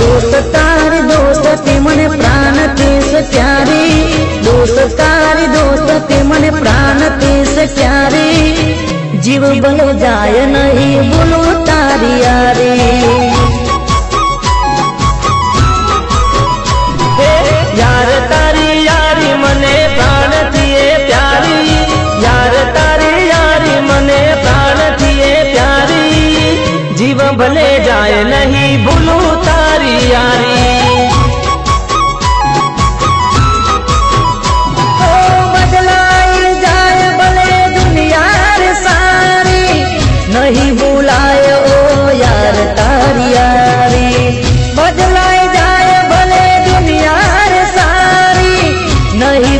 दोस्त तार, दोस्त तिमने प्राण तेज प्यारी दोस्त तार, दोस्त ते तिमने प्राण तेज प्यारी जीव बन जाए नहीं बोलो जीव भले जाए नहीं, भूलू तारी यारी। बदलाई जाए दुनिया सारी, नहीं तारी बदलाई जाए दुनिया सारी, नहीं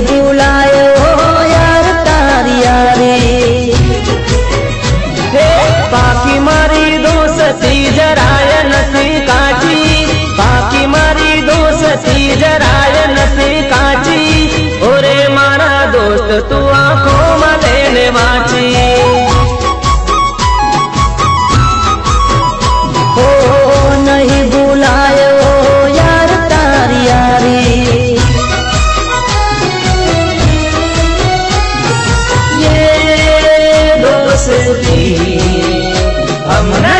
सती जराय नसे काची। ओरे मारा दोस्त, तू आँखों में लेने वाची। नहीं यार यारी। हमने